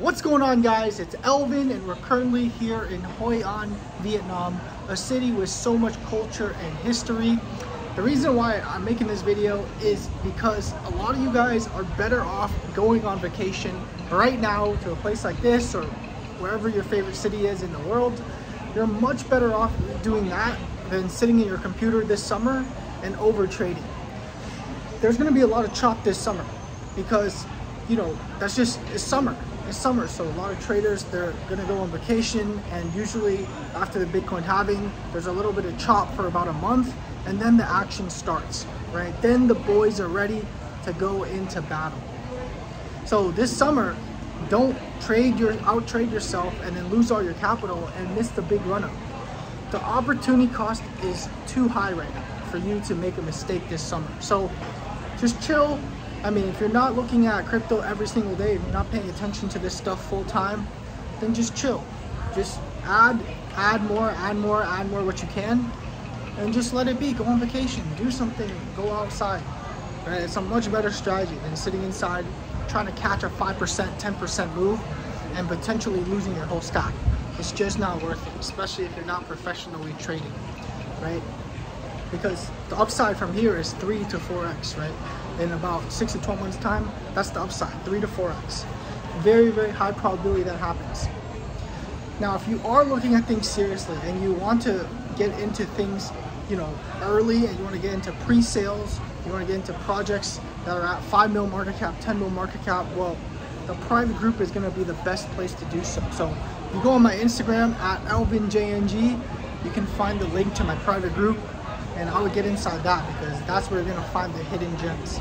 What's going on guys? It's Elvin and we're currently here in Hoi An, Vietnam, a city with so much culture and history. The reason why I'm making this video is because a lot of you guys are better off going on vacation right now to a place like this or wherever your favorite city is in the world. You're much better off doing that than sitting in your computer this summer and over trading. There's gonna be a lot of chop this summer because you know, that's just, it's summer it's summer, so a lot of traders, they're gonna go on vacation and usually after the Bitcoin halving, there's a little bit of chop for about a month and then the action starts, right? Then the boys are ready to go into battle. So this summer, don't trade your, out trade yourself and then lose all your capital and miss the big run up. The opportunity cost is too high right now for you to make a mistake this summer. So just chill, I mean, if you're not looking at crypto every single day, if you're not paying attention to this stuff full time, then just chill. Just add, add more, add more, add more what you can, and just let it be. Go on vacation, do something, go outside. Right? It's a much better strategy than sitting inside trying to catch a 5%, 10% move and potentially losing your whole stock. It's just not worth it, especially if you're not professionally trading, right? Because the upside from here is 3 to 4x, right? in about six to 12 months time, that's the upside, three to four X. Very, very high probability that happens. Now, if you are looking at things seriously and you want to get into things, you know, early and you want to get into pre-sales, you want to get into projects that are at 5 mil market cap, 10 mil market cap, well, the private group is going to be the best place to do so. So you go on my Instagram at ElvinJNG, you can find the link to my private group and I would get inside that because that's where you're gonna find the hidden gems.